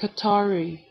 qatari.